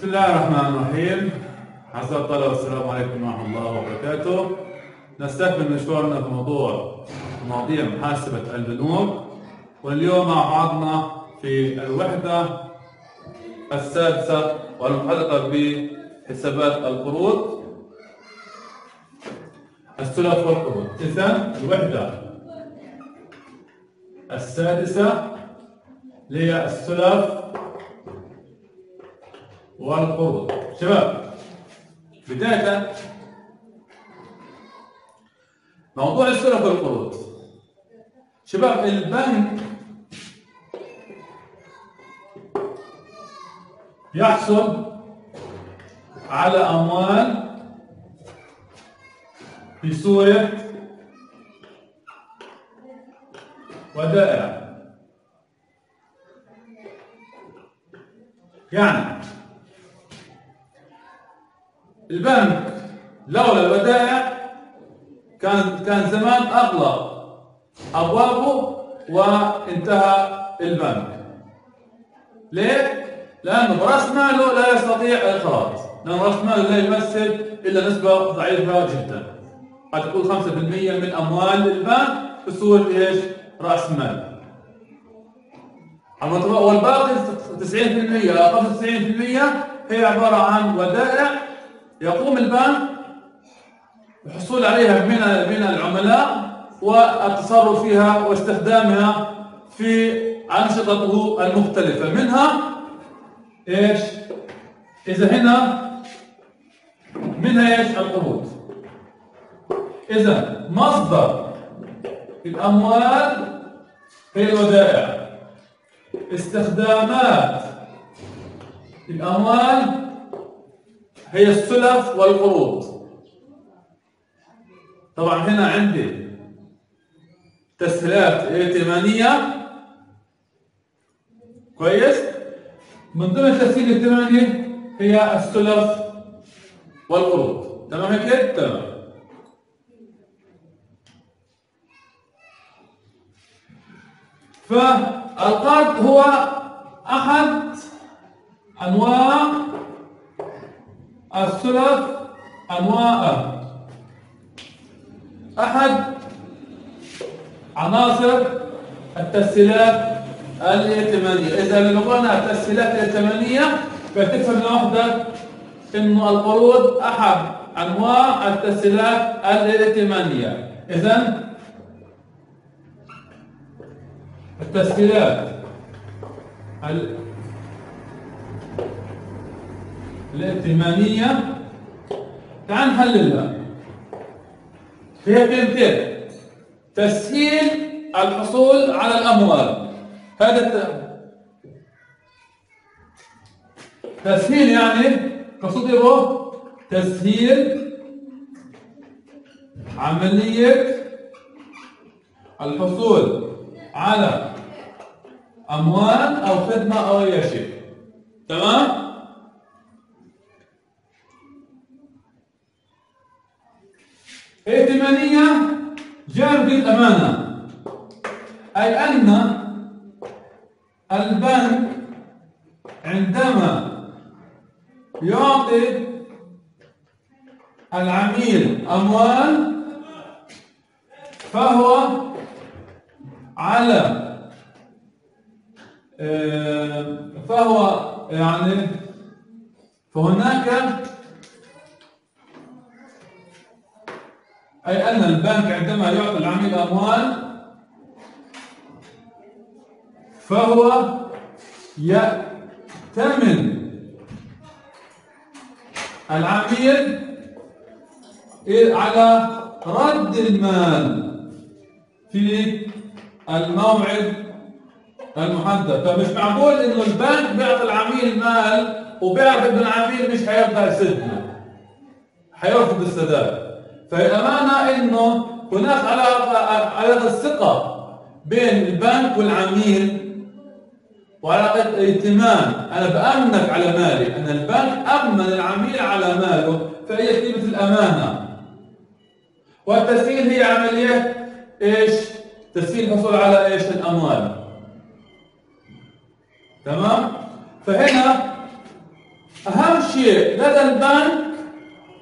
بسم الله الرحمن الرحيم. أعزائي الطلبة السلام عليكم ورحمة الله وبركاته. نستكمل مشوارنا في موضوع مواضيع محاسبة البنوك واليوم مع بعضنا في الوحدة السادسة والمتعلقة بحسابات القروض. السلف والقروض. إذا الوحدة السادسة اللي هي السلف والقروض شباب بداية موضوع السلف والقروض شباب البنك يحصل على أموال في صورة ودائع. يعني البنك لولا الودائع كان كان زمان اغلق أبوابه وانتهى البنك. ليه؟ لأنه راس ماله لا يستطيع الإخراج، لأن راس ماله لا يمثل إلا نسبة ضعيفة جدا. قد تكون 5% من أموال البنك في صورة إيش؟ راس مال. والباقي 90% أو 95% هي عبارة عن ودائع يقوم البنك بالحصول عليها من من العملاء والتصرف فيها واستخدامها في أنشطته المختلفة منها إيش؟ إذا هنا منها إيش؟ القروض. إذا مصدر الأموال هي الودائع. استخدامات الأموال هي السلف والقروض. طبعا هنا عندي تسهيلات ائتمانية. كويس. من ضمن التسهيل الائتماني هي السلف والقروض. تمام هيك؟ تمام. فالقرض هو أحد أنواع السلف أنواع. أحد عناصر التسهيلات الائتمانية إذا قلنا التسهيلات الائتمانية فتفهم لوحدك إنه القروض أحد أنواع التسهيلات الائتمانية إذا التسهيلات الائتمانية. تعال نحللها فيها كلمتين تسهيل الحصول على الأموال. هذا الت... تسهيل يعني قصده تسهيل عملية الحصول على أموال أو خدمة أو أي شيء. تمام؟ ائتمانية جانب الأمانة أي أن البنك عندما يعطي العميل أموال فهو على فهو يعني فهناك أي أن البنك عندما يعطي العميل أموال فهو يأتمن العميل على رد المال في الموعد المحدد. فمش معقول إنه البنك بيعطي العميل مال وبيعرف إن العميل مش هيرضى يسدده؟ حيرفض السداد. فالأمانة إنه هناك علاقة علاقة ثقة بين البنك والعميل وعلاقة ائتمان أنا بأمنك على مالي أن البنك أمن العميل على ماله فهي قيمة الأمانة والتسهيل هي عملية إيش؟ تسهيل الحصول على إيش؟ الأموال تمام؟ فهنا أهم شيء لدى البنك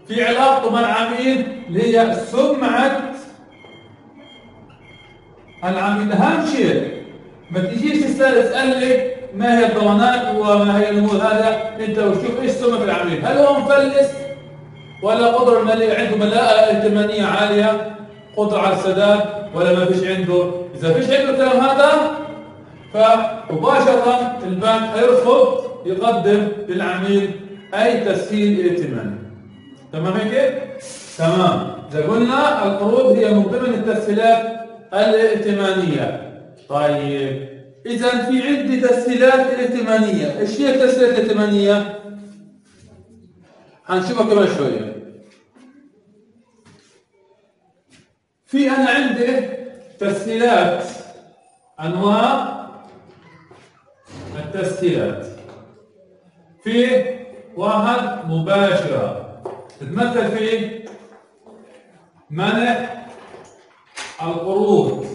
في علاقته مع العميل اللي هي سمعة العميل أهم شيء ما تجيش تسألني ما هي الضمانات وما هي الأمور هذا. أنت وشوف إيش سمعة العميل هل هو مفلس؟ ولا قدرة مالية عنده ملاءة ائتمانية عالية قدرة على السداد ولا ما فيش عنده؟ إذا فيش عنده الكلام هذا فمباشرة البنك يرفض يقدم للعميل أي تسهيل ائتماني. تمام هيك؟ تمام. إذا قلنا القروض هي من ضمن التسهيلات الائتمانية. طيب. إذا في عندي تسهيلات ائتمانية إيش هي التسهيلات الائتمانية؟ حنشوفها كمان شوية. في أنا عندي تسهيلات أنواع التسهيلات. في واحد مباشرة. تتمثل في منع القروض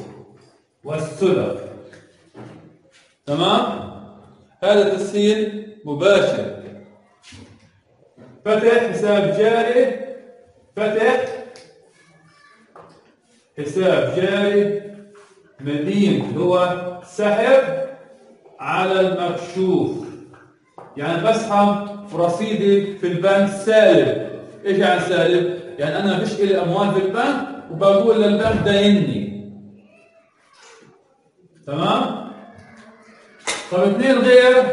والسلف. تمام؟ هذا تسهيل مباشر. فتح حساب جاري. فتح حساب جاري. مدين هو سحب على المكشوف. يعني بسحب رصيدي في البنك سالب. إيش يعني سالب؟ يعني أنا فيش لي أموال في البنك وبقول للبنك دايني تمام؟ طب اثنين غير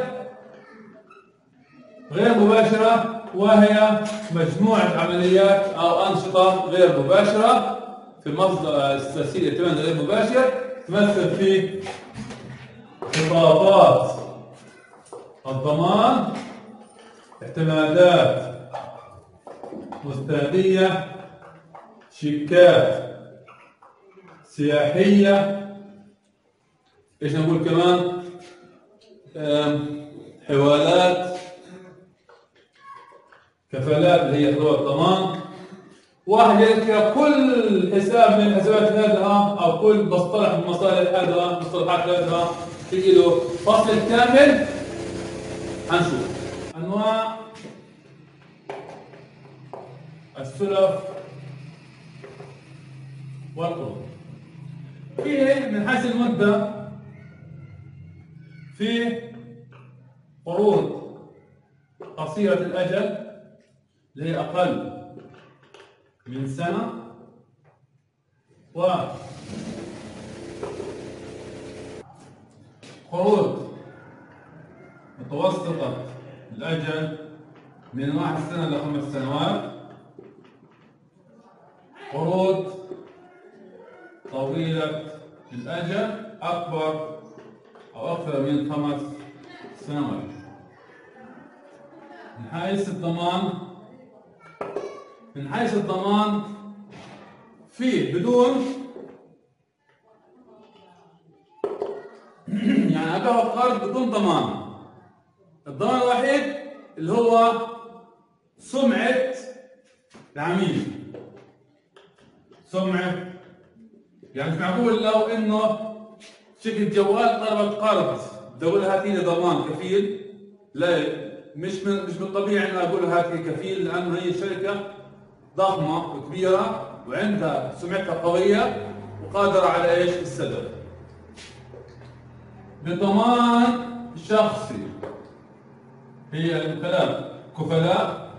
غير مباشرة وهي مجموعة عمليات أو أنشطة غير مباشرة في مصدر التسهيل الائتمان غير مباشر تمثل في خطابات الضمان اعتمادات مستندية شيكات سياحية. إيش نقول كمان؟ حوالات كفالات اللي هي حضور الضمان. واحد يذكر كل حساب من الحسابات هذا أو كل مصطلح من مصالح هذا مصطلحات هذا تجي له فصل كامل. حنشوف أنواع السلف والقروض فيه من حيث المدة في قروض قصيرة الأجل اللي هي أقل من سنة و قروض متوسطة الأجل من واحد سنة لخمس سنوات. قروض طويلة الأجل أكبر أو أكثر من خمس سنوات. من حيث الضمان من حيث الضمان فيه بدون يعني أبيع القرض بدون ضمان. الضمان الوحيد اللي هو سمعة العميل. سمعة يعني مش معقول لو إنه شركة جوال طلبت قرض أقول هاتي لي ضمان كفيل. لا مش من مش من الطبيعي إني أقول هاتي كفيل لأنه هي شركة ضخمة وكبيرة وعندها سمعتها قوية وقادرة على إيش؟ السدد. بضمان شخصي. هي الكلام كفلاء.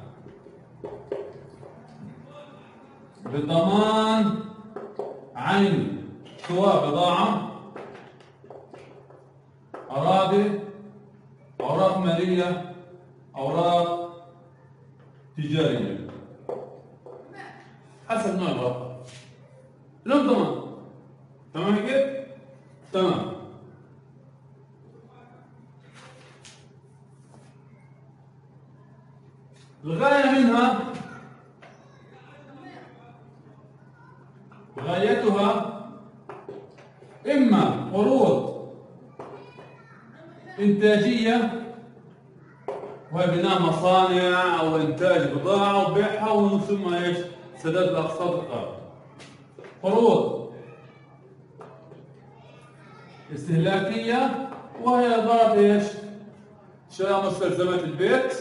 بضمان عيني سواء بضاعة. أراضي. أوراق مالية. أوراق تجارية. حسب نوع الورقة لهم ضمان تمام كده؟ تمام. الغاية منها إنتاجية وهي بناء مصانع أو إنتاج بضاعة وبيعها ومن ثم إيش؟ سداد الأقساط القرض. قروض استهلاكية وهي إدارة إيش؟ شراء مستلزمات البيت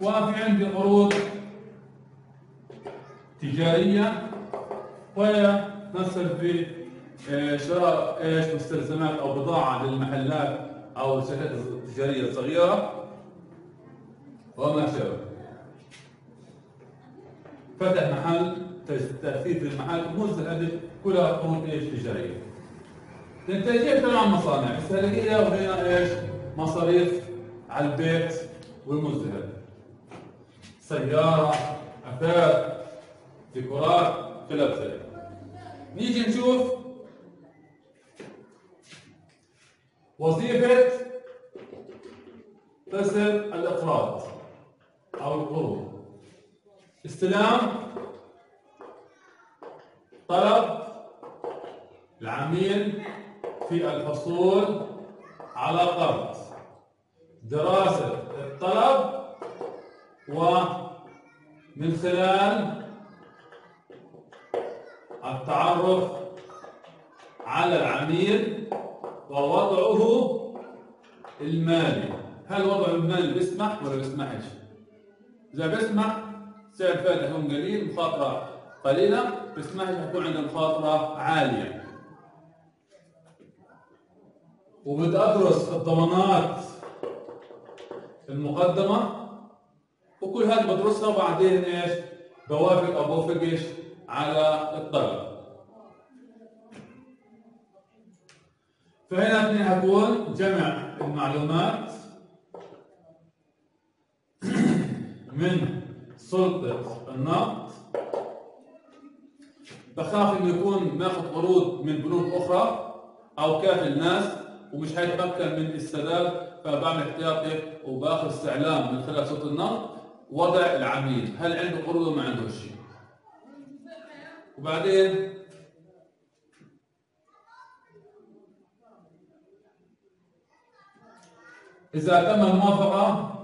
وفي عندي قروض تجارية وهي تصل في شراء إيش مستلزمات أو بضاعة للمحلات أو الشركات التجارية الصغيرة وما شابه فتح محل تأثير في المحل موز الهدف كلها قروض إيش تجارية. الانتاجية طبعا مصانع استهلاكية وهنا إيش؟ مصاريف على البيت والمزدهر. سيارة أثاث ديكورات كلها بذلك نيجي نشوف وظيفة قسم الإقراض أو القروض. استلام طلب العميل في الحصول على قرض. دراسة الطلب ومن خلال التعرف على العميل ووضعه المالي. هل وضعه المالي بيسمح ولا بيسمحش؟ إذا بيسمح سعر الفائدة يكون قليل مخاطرة قليلة. بيسمحش يكون عنده مخاطرة عالية. وبدي أدرس الضمانات المقدمة. وكل هذا بدرسها وبعدين إيش؟ بوافق أو بوافقش على الطلب. فهنا حكون جمع المعلومات من سلطة النقد. بخاف إنه يكون ماخذ قروض من بنوك أخرى أو كافل ناس ومش حيتمكن من السداد فبعمل احتياطي وباخذ استعلام من خلال سلطة النقد. وضع العميل هل عنده قروض وما عنده شيء؟ وبعدين إذا تم الموافقة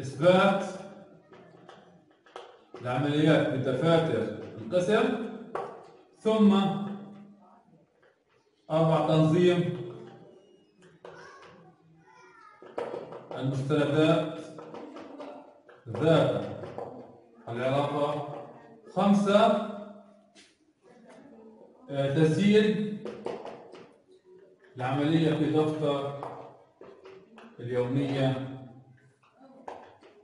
إثبات العمليات بدفاتر القسم ثم أربع تنظيم المستندات ذات العلاقة خمسة تسجيل العملية في دفتر اليومية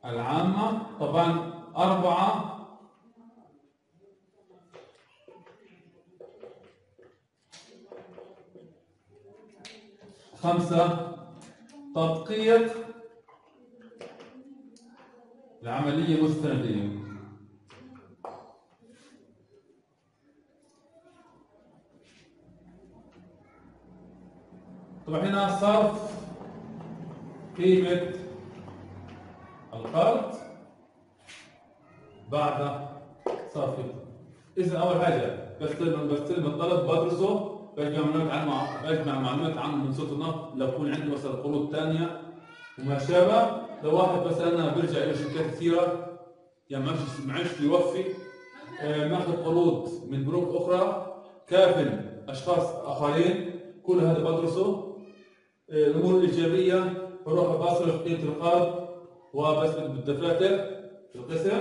العامة. طبعا أربعة. خمسة. تدقيق العملية مستندية. طبعا هنا صرف قيمة القرض بعد صرف إذا أول حاجة بستلم بستلم الطلب بدرسه بجمع معلومات عنه بجمع معلومات عنه من صوت لو يكون عندي مثلا قروض ثانية وما شابه. لو واحد مثلا بيرجع إلى شركات كثيرة يعني معش معش يوفي آه، ماخذ قروض من بنوك أخرى كافل أشخاص آخرين كل هذا بدرسه. آه، الأمور الإيجابية بروح بصرف قيمه القرض وبثبت بالدفاتر في القسم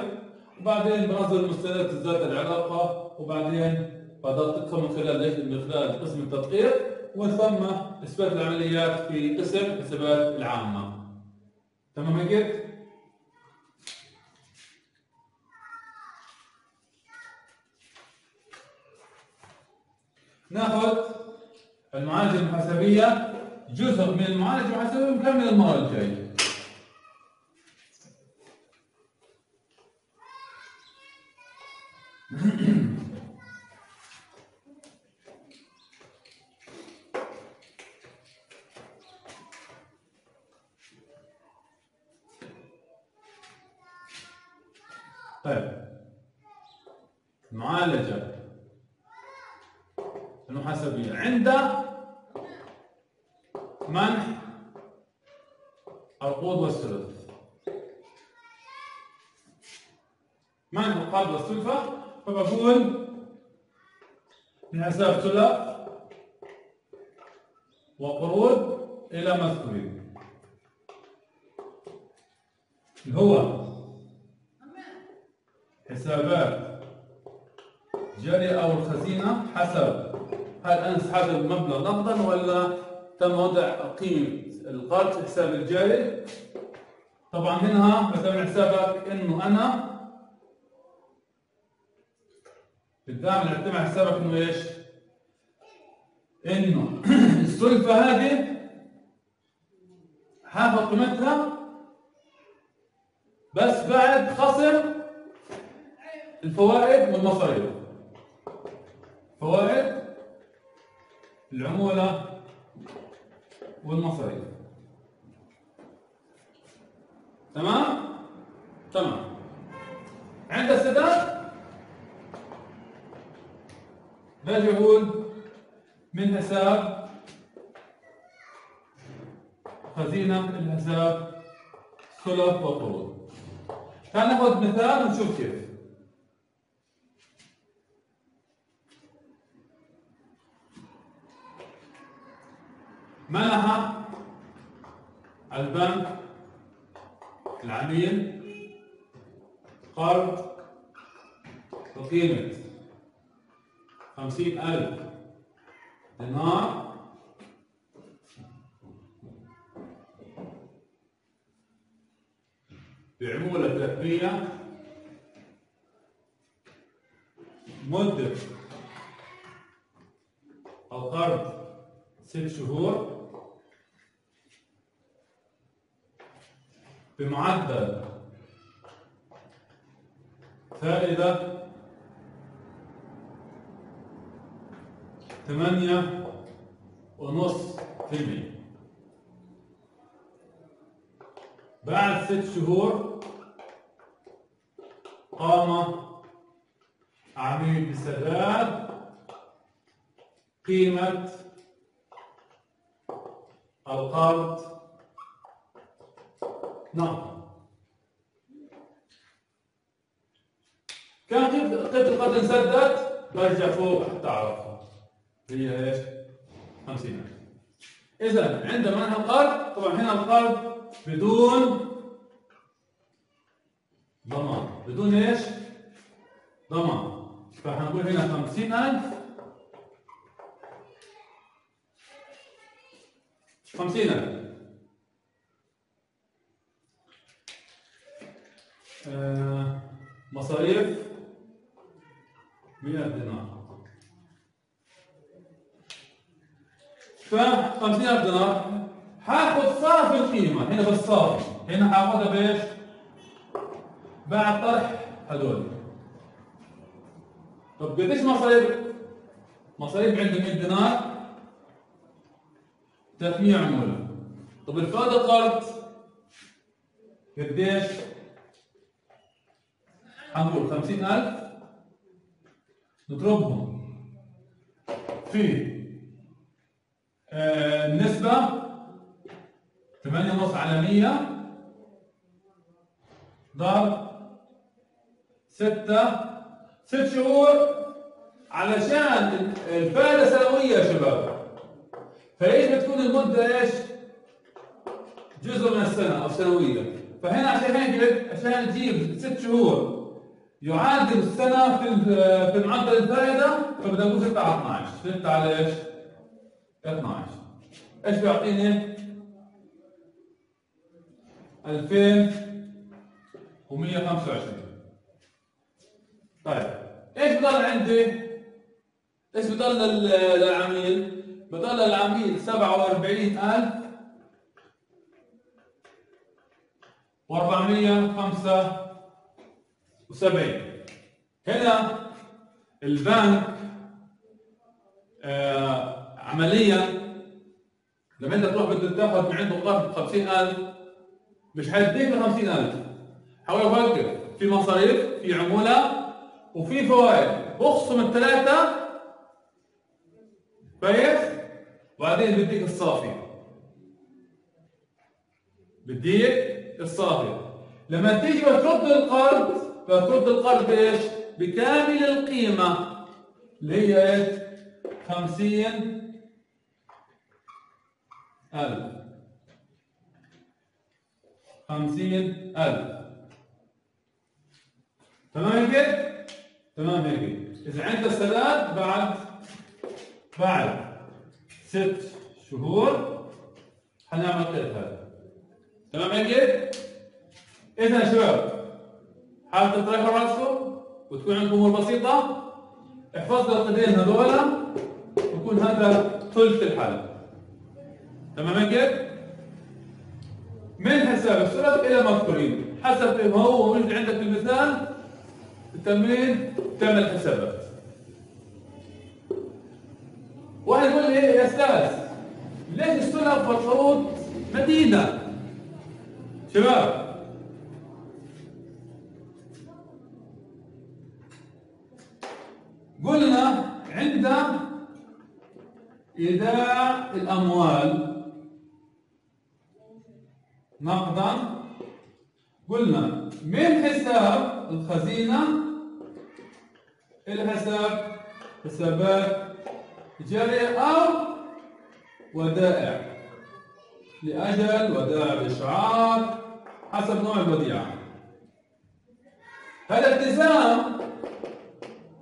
وبعدين بنظر المستندات ذات العلاقة وبعدين بدققها من خلال؟ من خلال قسم التدقيق ومن ثم إثبات العمليات في قسم الحسابات العامة. تمام هيك؟ نأخذ المعالجة المحاسبيه جزء من المعالجه المحاسبيه ونكمل المرة الجاية. طيب معالجة المحاسبية عند منح القروض والسلف منح القرض والسلفة فبقول سلف وقروض إلى اللي هو حسابات. جارية أو الخزينة حسب. هل أنا سحبت المبلغ نقدا ولا تم وضع قيمة القرض في حساب الجاري؟ طبعا هنا بتعمل حسابك إنه أنا بتعمل اعتمد حسابك إنه إيش؟ إنه. السلفة هذه. هاخد قيمتها. بس بعد خصم الفوائد والمصاريف فوائد العمولة والمصاريف. تمام؟ تمام. عند السداد. باجي أقول من حساب خزينة الحساب سلف وقروض تعال ناخذ مثال ونشوف كيف. منح البنك العميل قرض بقيمة خمسين ألف. دينار بعمولة ذهبية مدة القرض ست شهور بمعدل فائدة ثمانية ونص في المية. بعد ست شهور قام عميل بسداد قيمة القرض نعم كان قيمة القرض انسدت برجع فوق حتى اعرفها هي إيش؟ 50000 إذا عندما منح القرض طبعا هنا القرض بدون ضمان. بدون إيش؟ ضمان. فحنقول هنا 50000 50000 آه، مصاريف 100 دينار. ف 50000 دينار هاخذ صافي القيمة. هنا بس صافي. هنا هاخذها بإيش؟ بعد طرح هذول طب قديش مصاريف؟ مصاريف عندي 100 دينار. 300 عمولة. طب الفائدة القرض قديش؟ حنقول 50000 نضربهم. في النسبة 8 ونص على 100 ضرب 6 ست شهور علشان الفائدة سنوية يا شباب. فإيش بتكون المدة إيش؟ جزء من السنة أو سنوية. فهنا عشان هيك عشان تجيب ست شهور. يعادل السنة في في معدل الفائدة فبدنا نقول 6 على 12 6 على إيش؟ 12 إيش بيعطيني؟ 2125 طيب إيش بضل عندي؟ إيش بضل لل- للعميل؟ بضل للعميل 47000 و475 هنا البنك آه عمليا لما انت تروح بدك تاخذ من عنده قرض 50000 مش حيديك ال 50000 حاول اوقف في مصاريف في عمولة وفي فوائد. بخصم الثلاثة كويس؟ وبعدين بديك الصافي. بديك الصافي. لما تيجي بترد القرض بترد القرض بإيش؟ بكامل القيمة اللي هي إيش؟ 50 ألف. خمسين ألف. تمام هيك؟ تمام هيك. إذا عندك سداد بعد بعد ست شهور حنعمل قيد هذا؟ تمام هيك؟ إذا يا شباب حابب تريحوا راسكم وتكون عندكم أمور بسيطة. احفظوا القيدين هذول ويكون هذا ثلث الحل تمام هيك؟ من حساب السلف إلى مذكورين حسب ما هو موجود عندك في المثال التمرين تعمل حسابات واحد يقول لي يا أستاذ ليش السلف والقروض مدينة؟ شباب. قلنا عند إيداع الأموال نقدا قلنا من حساب الخزينة؟ إلى حساب حسابات جارية أو ودائع. لأجل ودائع الإشعار حسب نوع الوديعة. هذا التزام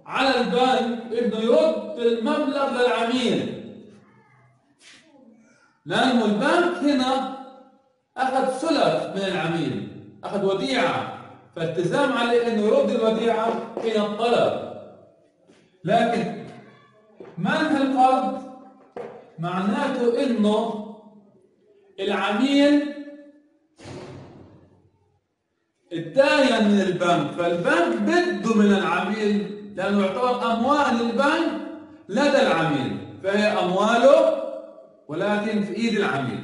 على البنك انه يرد المبلغ للعميل لأنه البنك هنا أخذ سلف من العميل أخذ وديعة فالتزام عليه انه يرد الوديعة حين الطلب. لكن منع القرض معناته إنه العميل اتداين من البنك فالبنك بده من العميل لأنه يعتبر أموال البنك لدى العميل فهي أمواله ولكن في إيد العميل.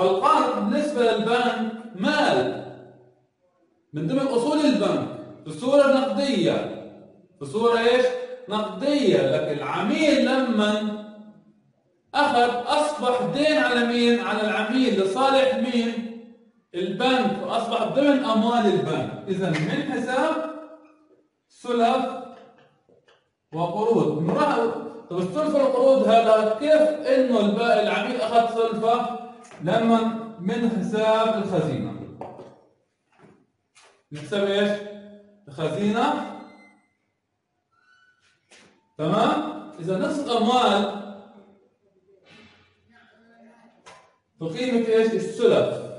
فالقرض بالنسبة للبنك مال. من ضمن أصول البنك في صورة نقدية. في صورة إيش؟ نقدية. لكن العميل لما أخذ أصبح دين على مين؟ على العميل. لصالح مين؟ البنك. وأصبح ضمن أموال البنك. إذا من حساب سلف وقروض. طب السلف والقروض هذا كيف إنه العميل أخذ سلفه؟ لما من حساب الخزينة نحسب إيش؟ الخزينة تمام؟ إذا نصف أموال بقيمة إيش؟ السلف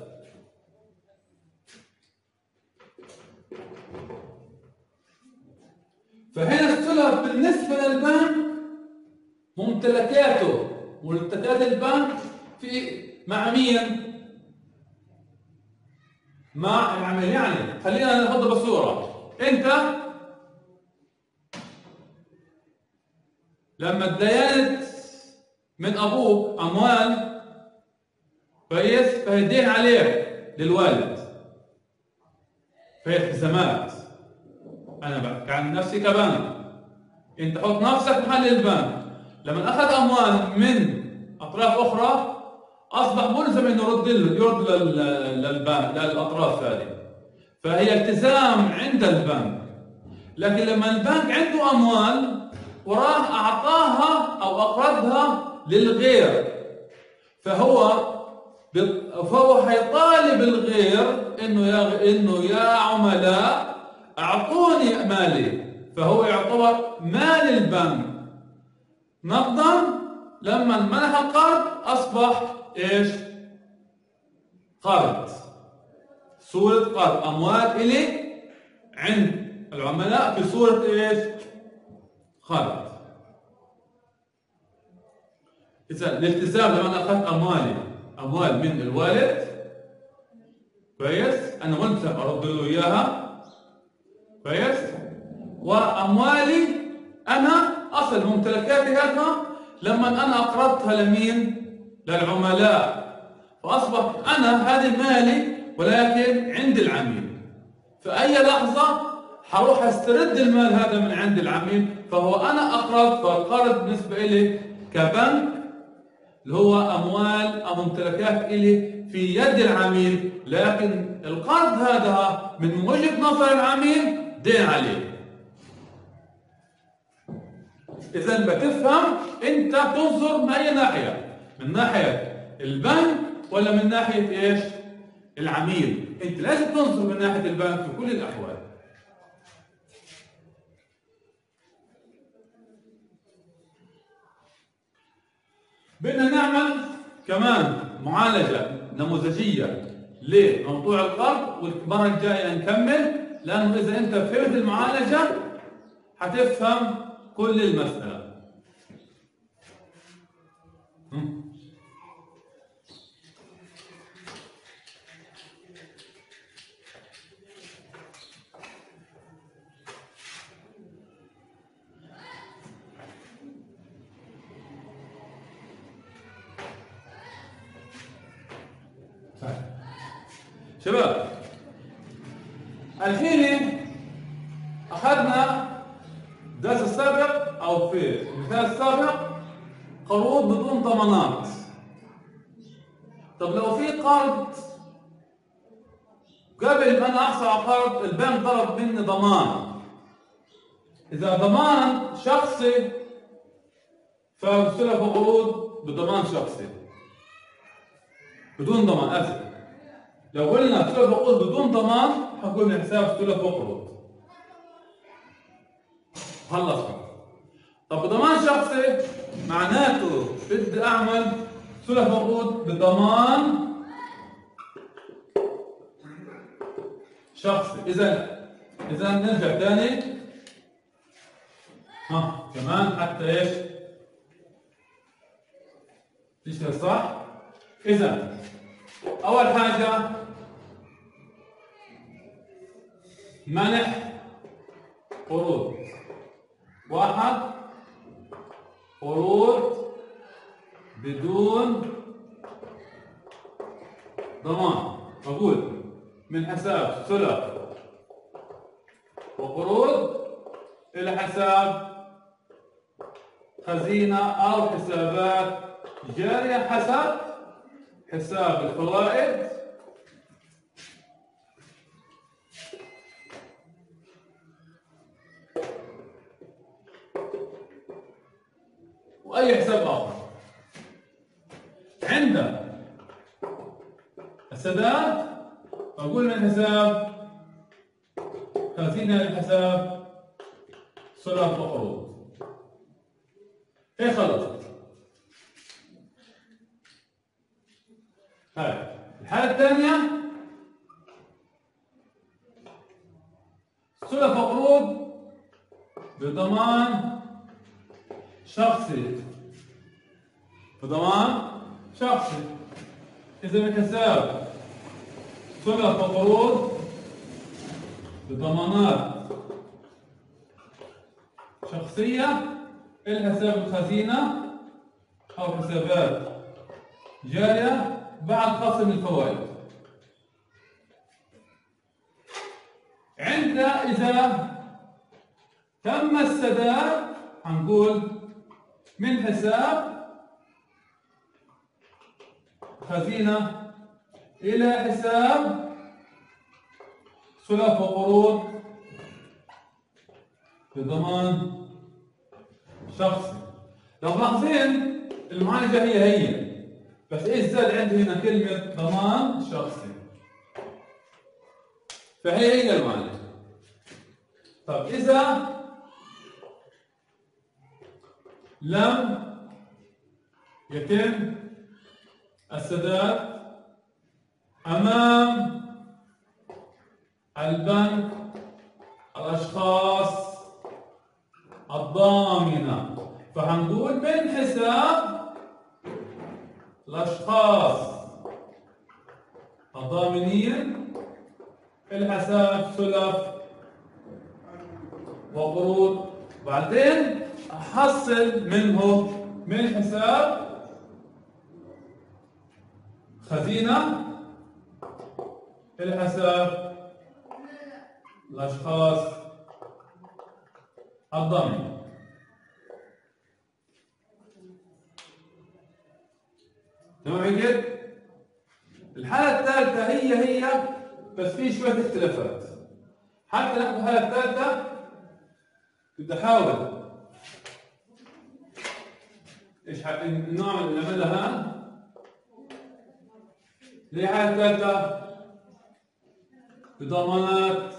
فهنا السلف بالنسبة للبنك ممتلكاته ممتلكات البنك في مع مين؟ مع العمل. يعني خلينا ناخذها بصورة. انت لما تدينت من أبوك أموال كويس فهي دين عليك للوالد. فهي التزامات أنا بحكي عن نفسي كبنك. انت حط نفسك محل البنك. لما أخذ أموال من أطراف أخرى أصبح ملزم إنه يرد يرد للبنك للأطراف هذه. فهي التزام عند البنك. لكن لما البنك عنده أموال وراح أعطاها أو أقرضها للغير فهو فهو حيطالب الغير إنه يا إنه يا عملاء أعطوني مالي. فهو يعتبر مال البنك. نقدا لما منح القرض أصبح إيش؟ قرض صورة قرض أموال إلي عند العملاء في صورة إيش؟ قرض إذا الالتزام لما أنا أخذت أموالي أموال من الوالد كويس؟ أنا ملزم أرد له إياها. كويس؟ وأموالي أنا أصل ممتلكاتي هذا لما أنا أقرضتها لمين؟ للعملاء فأصبح أنا هذه مالي ولكن عند العميل. في اي لحظة حروح أسترد المال هذا من عند العميل فهو أنا أقرض فالقرض بالنسبة لي كبنك اللي هو أموال أو ممتلكات إلي في يد العميل. لكن القرض هذا من وجهه نظر العميل دين عليه. اذا بتفهم أنت تنظر من أي ناحية؟ من ناحية البنك ولا من ناحية إيش؟ العميل. أنت لازم تنظر من ناحية البنك في كل الأحوال. بدنا نعمل كمان معالجة نموذجية لموضوع القرض والمرة الجاية نكمل لأنه إذا أنت فهمت المعالجة حتفهم كل المسألة. شباب الحين أخذنا الدرس السابق أو في المثال السابق قروض بدون ضمانات. طب لو في قرض قبل ما أنا احصل على قرض البنك طلب مني ضمان. إذا ضمان شخصي فبصير قروض بضمان شخصي. بدون ضمان اسف لو قلنا سلف عقود بدون ضمان حنقول من حساب سلف عقود خلص طب بضمان شخصي معناته بدي أعمل سلف عقود بضمان شخصي. إذا إذا نرجع ثاني ها كمان حتى إيش؟ تشتغل صح؟ إذا أول حاجة منح قروض واحد. قروض بدون ضمان. أقول من حساب سلف وقروض إلى حساب خزينة أو حسابات جارية حسب حساب الفوائد واي حساب آخر؟ عند السداد. أقول من حساب؟ خزينه لحساب سلف وقروض هي خلصت هاي الحالة الثانية. سلف وقروض بضمان شخصي. بضمان شخصي. إذا الحساب سلف وقروض بضمانات. شخصية. الحساب الخزينة. أو حسابات جارية. بعد خصم الفوائد. عند إذا تم السداد هنقول من حساب خزينة إلى حساب سلف وقروض بضمان شخصي. لو ملاحظين المعالجة هي هي بس إيش زاد عندي هنا كلمة ضمان شخصي؟ فهي هي المعالجة. طب إذا لم يتم السداد أمام البنك الأشخاص الضامنة. فهنقول من حساب الأشخاص الضامنين؟ الحساب سلف وقروض. بعدين أحصل منه من حساب خزينة الحساب الأشخاص الضامنين تمام كده؟ الحالة الثالثة هي هي بس في شوية اختلافات. حتى ناخذ الحالة الثالثة بدي أحاول. النوع اللي نعملها الآن اللي هي الحالة الثالثة ضمانات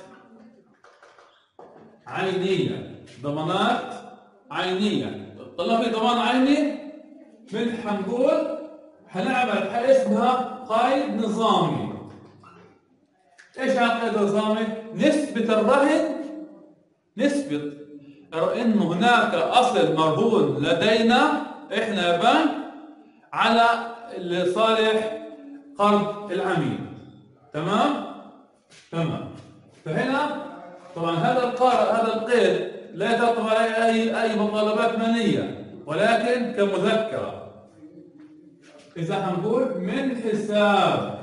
عينية. ضمانات عينية. طلع في ضمان عيني من حنقول حنعمل حاجة اسمها قيد نظامي. إيش يعني قيد نظامي؟ نسبة الرهن. نسبة. انه هناك أصل مرهون لدينا إحنا يا بنك على لصالح قرض العميل تمام؟ تمام. فهنا طبعا هذا القارئ هذا القيد لا يترتب عليه اي أي مطالبات مالية ولكن كمذكرة. إذا حنقول من حساب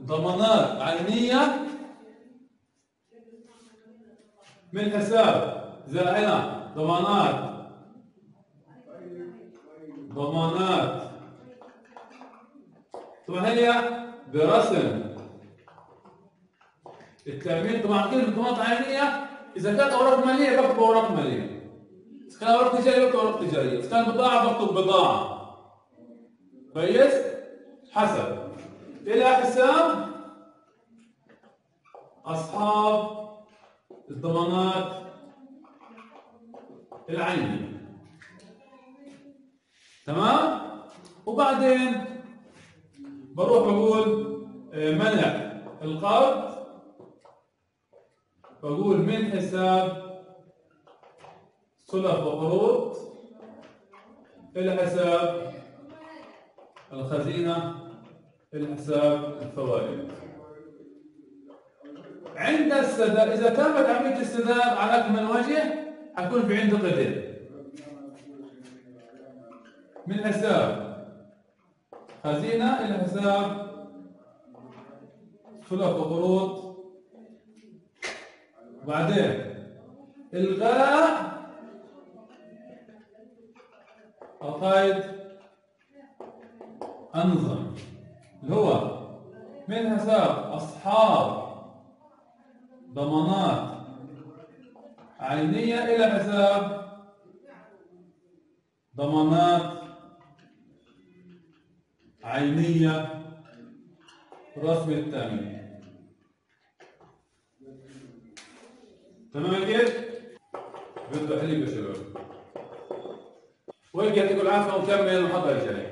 ضمانات عينيه من حساب زائنا ضمانات ضمانات طبعا هي برسم. التأمين طبعا كلمة ضمانات عينية إذا كانت أوراق مالية بكتب أوراق مالية. إذا كان أوراق تجارية بكتب أوراق تجارية. إذا كان بضاعة بكتب بضاعة. كويس؟ حسب. إلى حساب أصحاب الضمانات العينية. تمام؟ وبعدين بروح بقول آه، منع القرض بقول من حساب سلف وقروض إلى حساب الخزينة إلى حساب الفوائد. عند السداد إذا تمت عملية السداد على أكمل وجه حيكون في عنده قدر. من حساب خزينة إلى حساب سلف وقروض وبعدين إلغاء القيد أنظم اللي هو من حساب أصحاب ضمانات عينية إلى حساب ضمانات عينية رسم التأمين. تمام كيف؟ بده حليب يا شباب. ويلقى يعطيكم العافية ونكمل المحاضرة الجاية.